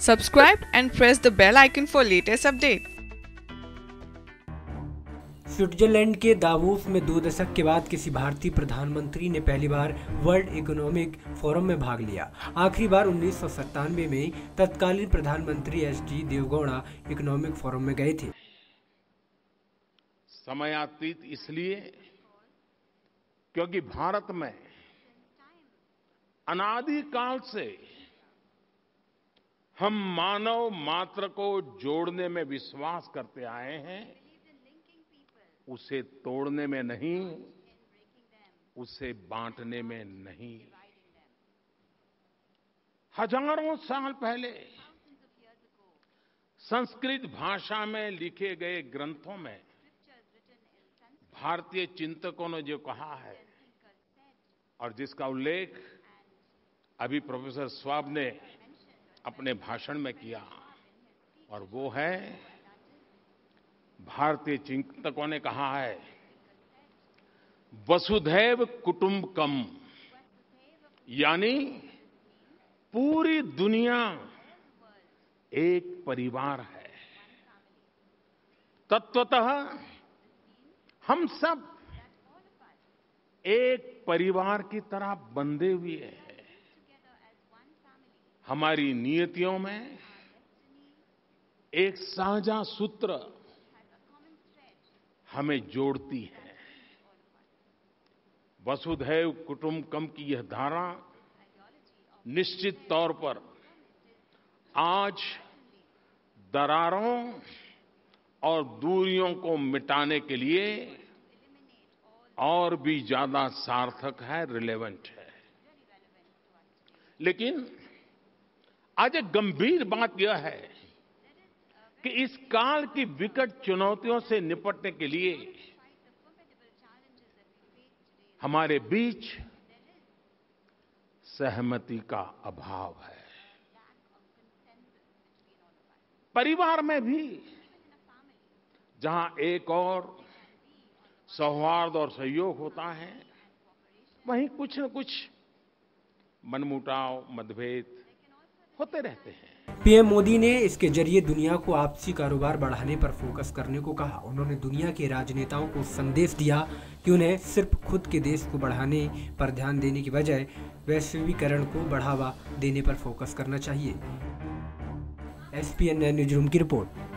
Subscribe and press the bell icon for latest update. Switzerland के Davos में दो दशक के बाद किसी भारतीय प्रधानमंत्री ने पहली बार वर्ल्ड इकोनॉमिक फोरम में भाग लिया आखिरी बार उन्नीस सौ सत्तानवे में तत्कालीन प्रधानमंत्री S D Deve Gowda economic forum में गए थे समयातीत इसलिए क्योंकि भारत में अनादिकाल से हम मानव मात्र को जोड़ने में विश्वास करते आए हैं। उसे तोड़ने में नहीं, उसे बांटने में नहीं। हज़ारों साल पहले संस्कृत भाषा में लिखे गए ग्रंथों में भारतीय चिंतकों ने जो कहा है, और जिसका उल्लेख अभी प्रोफेसर स्वाब ने अपने भाषण में किया। और वो है, भारतीय चिंतकों ने कहा है, वसुधैव कुटुंबकम, यानी पूरी दुनिया एक परिवार है। तत्वतः हम सब एक परिवार की तरह बंधे हुए हैं। हमारी नियतियों में एक साझा सूत्र हमें जोड़ती है। वसुधैव कुटुंबकम की यह धारा निश्चित तौर पर आज दरारों और दूरियों को मिटाने के लिए और भी ज़्यादा सार्थक है रिलेवेंट है। लेकिन आज एक गंभीर बात यह है कि इस काल की विकट चुनौतियों से निपटने के लिए हमारे बीच सहमति का अभाव है। परिवार में भी जहाँ एक और सौहार्द और सहयोग होता है, वहीं कुछ न कुछ मनमुटाव, मतभेद होते रहते हैं। पीएम मोदी ने इसके ज़रिए दुनिया को आपसी कारोबार बढ़ाने पर फोकस करने को कहा। उन्होंने दुनिया के राजनेताओं को संदेश दिया कि उन्हें सिर्फ़ खुद के देश को बढ़ाने पर ध्यान देने की बजाय वैश्वीकरण को बढ़ावा देने पर फोकस करना चाहिए। S P N news room की रिपोर्ट।